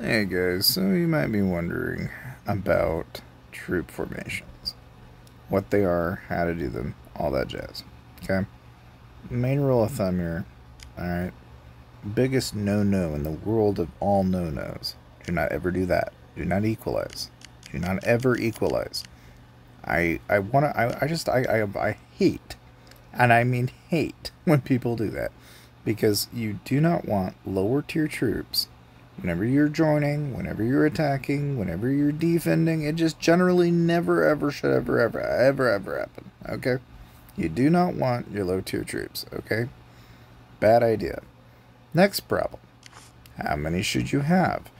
Hey guys, so you might be wondering about troop formations. What they are, how to do them, all that jazz. Okay? Main rule of thumb here, alright? Biggest no-no in the world of all no-nos. Do not ever do that. Do not equalize. Do not ever equalize. I I wanna I, I just I, I I hate and I mean hate when people do that. Because you do not want lower tier troops Whenever you're joining, whenever you're attacking, whenever you're defending, it just generally never, ever, should ever, ever, ever, ever happen. Okay? You do not want your low tier troops. Okay? Bad idea. Next problem. How many should you have?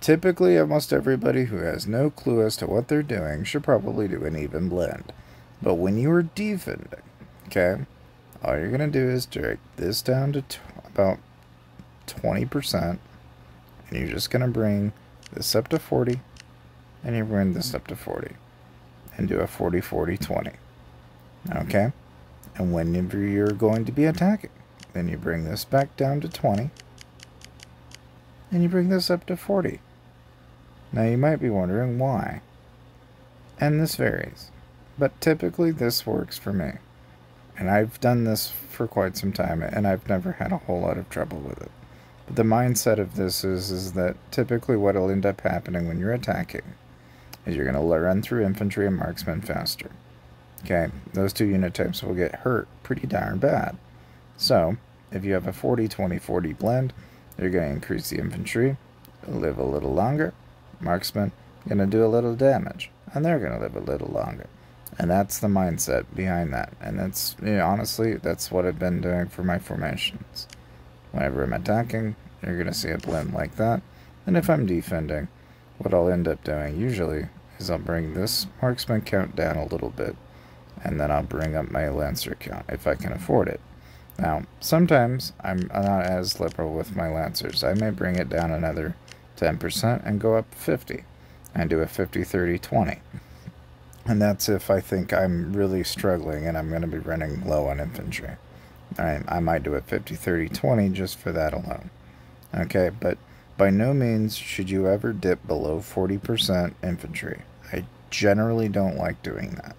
Typically, almost everybody who has no clue as to what they're doing should probably do an even blend. But when you are defending, okay, all you're going to do is drag this down to about 20% and you're just going to bring this up to 40 and you bring this up to 40 and do a 40 40 20 okay? And whenever you're going to be attacking then you bring this back down to 20 and you bring this up to 40 now you might be wondering why and this varies but typically this works for me. And I've done this for quite some time and I've never had a whole lot of trouble with it but the mindset of this is, is that typically what will end up happening when you're attacking is you're going to run through infantry and marksmen faster. Okay, those two unit types will get hurt pretty darn bad. So, if you have a 40-20-40 blend, you're going to increase the infantry, live a little longer, marksmen going to do a little damage, and they're going to live a little longer. And that's the mindset behind that. And that's, you know, honestly, that's what I've been doing for my formations. Whenever I'm attacking, you're going to see a blend like that. And if I'm defending, what I'll end up doing usually is I'll bring this marksman count down a little bit. And then I'll bring up my lancer count if I can afford it. Now, sometimes I'm not as liberal with my lancers. I may bring it down another 10% and go up 50 and do a 50 30 20 and that's if I think I'm really struggling and I'm going to be running low on infantry. I, I might do it 50, 30, 20 just for that alone. Okay, but by no means should you ever dip below 40% infantry. I generally don't like doing that.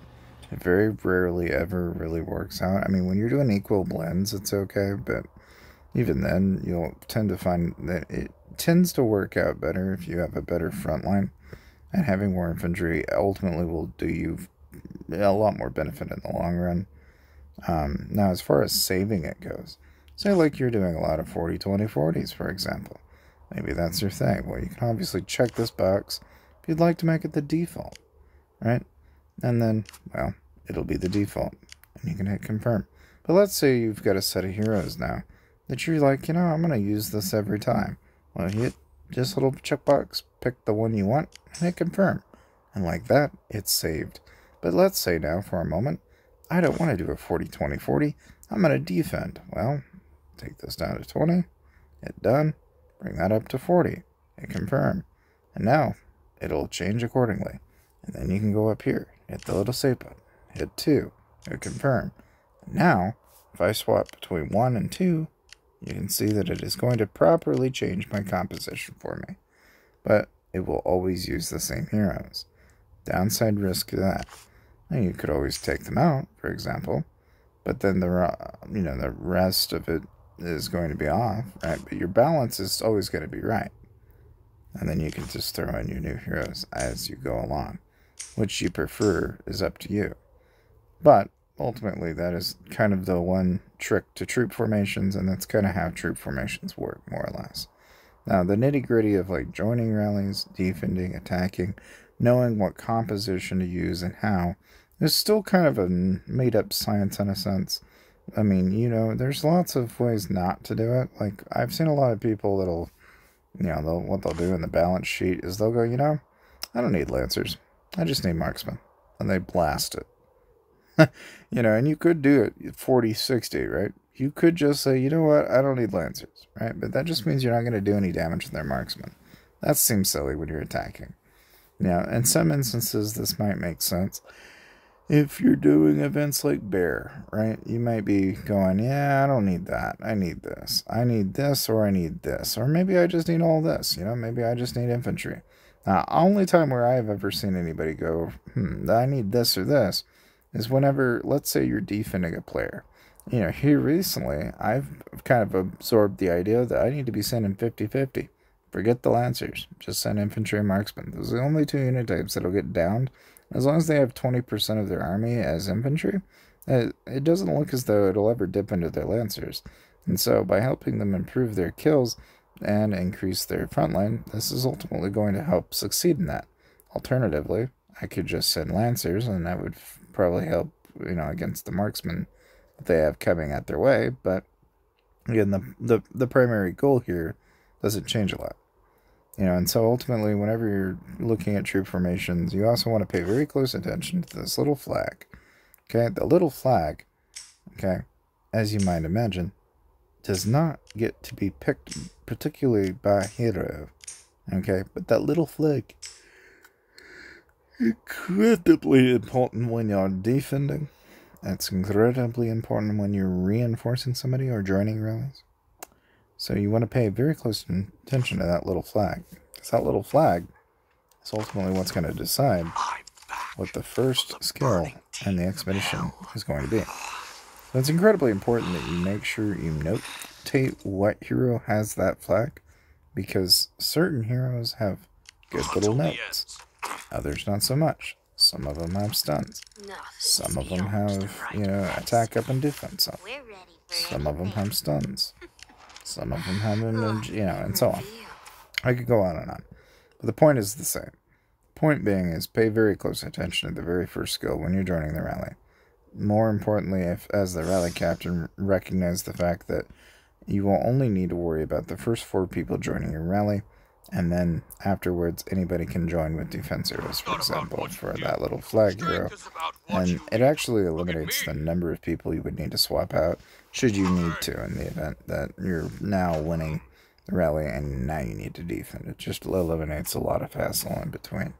It very rarely ever really works out. I mean, when you're doing equal blends, it's okay, but even then, you'll tend to find that it tends to work out better if you have a better front line. And having more infantry ultimately will do you a lot more benefit in the long run. Um, now, as far as saving it goes, say like you're doing a lot of 40 20 40s, for example. Maybe that's your thing. Well, you can obviously check this box if you'd like to make it the default, right? And then, well, it'll be the default, and you can hit confirm. But let's say you've got a set of heroes now that you're like, you know, I'm going to use this every time. Well, hit this little checkbox, pick the one you want, and hit confirm. And like that, it's saved. But let's say now, for a moment, I don't want to do a 40 20 40. I'm going to defend. Well, take this down to 20, hit done, bring that up to 40, hit confirm. And now it'll change accordingly. And then you can go up here, hit the little save button, hit 2, hit confirm. And now, if I swap between 1 and 2, you can see that it is going to properly change my composition for me. But it will always use the same heroes. Downside risk to that and you could always take them out, for example, but then the you know the rest of it is going to be off, right? But your balance is always going to be right, and then you can just throw in your new heroes as you go along, which you prefer is up to you. But ultimately, that is kind of the one trick to troop formations, and that's kind of how troop formations work, more or less. Now, the nitty gritty of like joining rallies, defending, attacking, knowing what composition to use and how it's still kind of a made up science in a sense. I mean, you know, there's lots of ways not to do it. Like, I've seen a lot of people that'll, you know, they'll, what they'll do in the balance sheet is they'll go, you know, I don't need Lancers. I just need Marksmen. And they blast it. you know, and you could do it 40 60, right? You could just say, you know what, I don't need Lancers, right? But that just means you're not going to do any damage to their Marksmen. That seems silly when you're attacking. Now, in some instances, this might make sense. If you're doing events like bear, right? You might be going, yeah, I don't need that. I need this. I need this, or I need this, or maybe I just need all this. You know, maybe I just need infantry. Now, only time where I've ever seen anybody go, hmm, I need this or this, is whenever, let's say, you're defending a player. You know, here recently, I've kind of absorbed the idea that I need to be sending 50 50. Forget the Lancers. Just send infantry marksmen. Those are the only two unit types that'll get downed as long as they have 20% of their army as infantry, it doesn't look as though it'll ever dip into their lancers. And so, by helping them improve their kills and increase their front line, this is ultimately going to help succeed in that. Alternatively, I could just send lancers, and that would probably help, you know, against the marksmen they have coming at their way. But again, the the, the primary goal here doesn't change a lot. You know, and so ultimately, whenever you're looking at troop formations, you also want to pay very close attention to this little flag. Okay, the little flag, okay, as you might imagine, does not get to be picked particularly by hero. Okay, but that little flag incredibly important when you're defending. It's incredibly important when you're reinforcing somebody or joining rallies. So you want to pay very close attention to that little flag. Because that little flag is ultimately what's going to decide what the first skill in the expedition is going to be. So it's incredibly important that you make sure you notate what hero has that flag. Because certain heroes have good little notes. Others not so much. Some of them have stuns. Some of them have, you know, attack up and defense up. Some of them have stuns. Some of them have an, oh, you know, and so on. I could go on and on. But the point is the same. Point being is pay very close attention to the very first skill when you're joining the rally. More importantly, if as the rally captain, recognize the fact that you will only need to worry about the first four people joining your rally, and then afterwards anybody can join with defense heroes, for example, for that little flag hero. And it actually eliminates the number of people you would need to swap out should you need to in the event that you're now winning the rally and now you need to defend. It just eliminates a lot of hassle in between.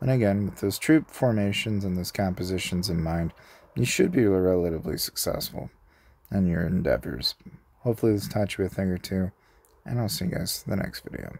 And again, with those troop formations and those compositions in mind, you should be relatively successful in your endeavors. Hopefully this taught you a thing or two, and I'll see you guys in the next video.